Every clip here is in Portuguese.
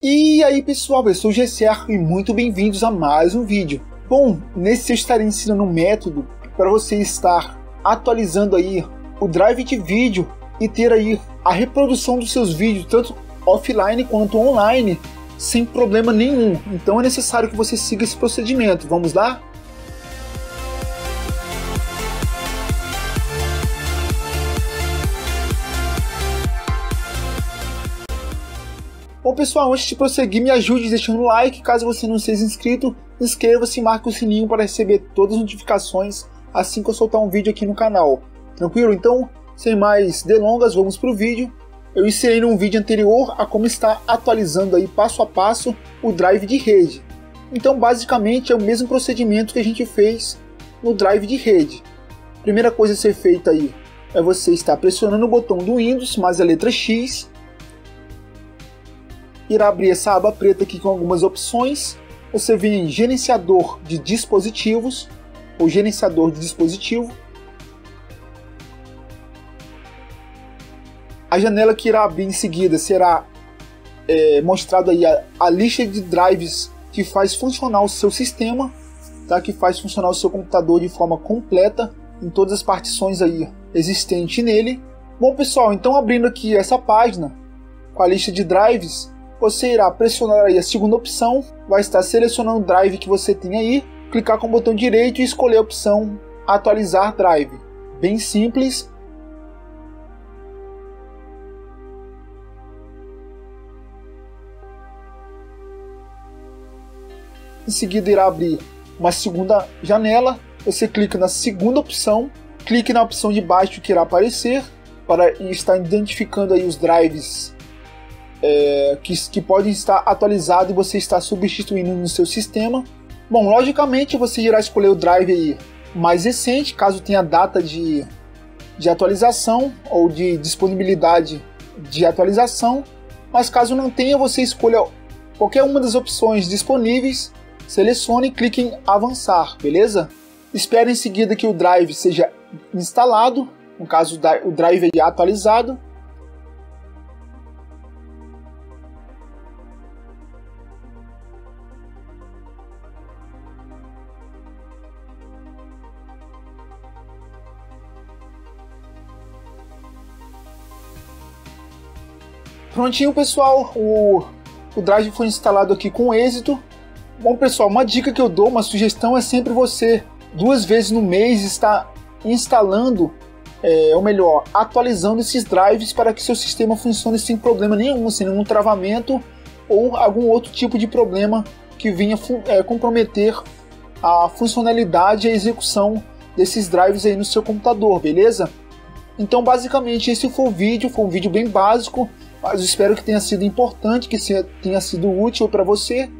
E aí pessoal, eu sou o GCR e muito bem-vindos a mais um vídeo. Bom, nesse eu estarei ensinando um método para você estar atualizando aí o drive de vídeo e ter aí a reprodução dos seus vídeos, tanto offline quanto online, sem problema nenhum. Então é necessário que você siga esse procedimento. Vamos lá? Bom pessoal, antes de prosseguir, me ajude deixando um like, caso você não seja inscrito, inscreva-se e marque o sininho para receber todas as notificações assim que eu soltar um vídeo aqui no canal. Tranquilo? Então, sem mais delongas, vamos para o vídeo. Eu ensinei num vídeo anterior a como está atualizando aí passo a passo o drive de rede. Então, basicamente, é o mesmo procedimento que a gente fez no drive de rede. Primeira coisa a ser feita aí é você estar pressionando o botão do Windows mais a letra X irá abrir essa aba preta aqui com algumas opções. Você vem em gerenciador de dispositivos ou gerenciador de dispositivo. A janela que irá abrir em seguida será é, mostrado aí a, a, lista de drives que faz funcionar o seu sistema, tá? que faz funcionar o seu computador de forma completa em todas as partições aí existentes nele. Bom pessoal, então abrindo aqui essa página com a lista de drives, você irá pressionar aí a segunda opção, vai estar selecionando o drive que você tem aí, clicar com o botão direito e escolher a opção atualizar drive. Bem simples. Em seguida irá abrir uma segunda janela, você clica na segunda opção, clique na opção de baixo que irá aparecer para estar identificando aí os drives é, que, que podem estar atualizados e você está substituindo no seu sistema. Bom, logicamente você irá escolher o drive aí mais recente, caso tenha data de, de atualização ou de disponibilidade de atualização, mas caso não tenha, você escolha qualquer uma das opções disponíveis, selecione e clique em avançar, beleza? Espere em seguida que o drive seja instalado, no caso o drive atualizado, Prontinho, pessoal. O, o Drive foi instalado aqui com êxito. Bom, pessoal, uma dica que eu dou, uma sugestão é sempre você, duas vezes no mês, estar instalando, é, ou melhor, atualizando esses drives para que seu sistema funcione sem problema nenhum, sem nenhum travamento ou algum outro tipo de problema que venha é, comprometer a funcionalidade e a execução desses drives aí no seu computador, beleza? Então, basicamente, esse foi o vídeo, foi um vídeo bem básico, mas espero que tenha sido importante, que tenha sido útil para você.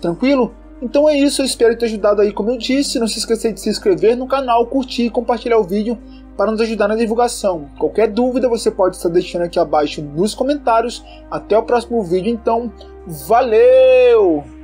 Tranquilo? Então é isso, eu espero ter ajudado aí, como eu disse. Não se esqueça de se inscrever no canal, curtir e compartilhar o vídeo para nos ajudar na divulgação. Qualquer dúvida você pode estar deixando aqui abaixo nos comentários. Até o próximo vídeo, então, valeu!